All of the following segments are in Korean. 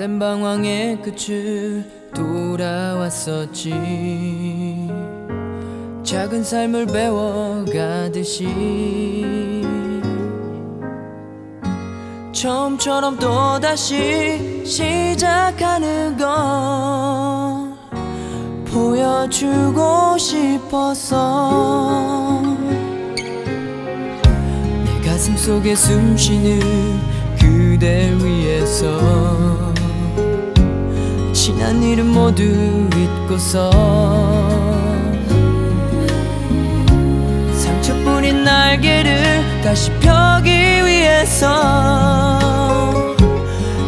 오랜 방황의 끝을 돌아왔었지. 작은 삶을 배워가듯이 처음처럼 또다시 시작하는 건 보여주고 싶었어 내 가슴 속에 숨쉬는 그댈 위해서 지난 일은 모두 잊고서 상처뿐인 날개를 다시 펴기 위해서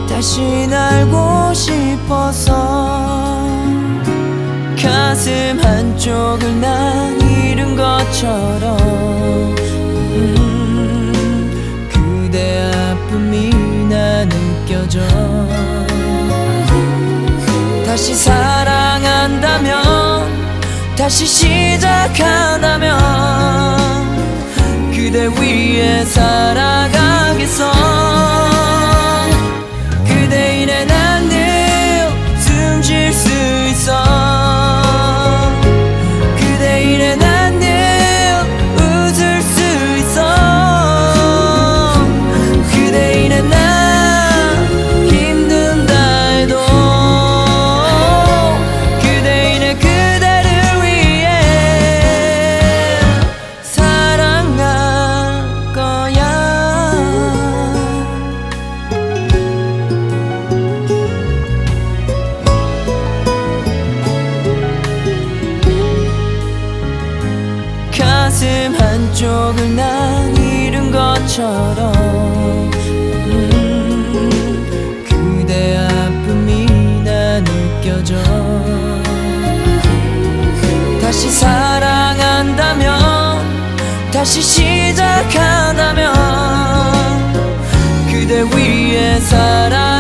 다시 날고 싶어서 가슴 한쪽을 난 잃은 것처럼 다시 사랑한다면 다시 시작한다면 그대 위에 살아 가슴 한쪽을 난 잃은 것처럼. 음, 그대 아픔이 나 느껴져. 다시 사랑한다면 다시 시작한다면 그대 위에 살아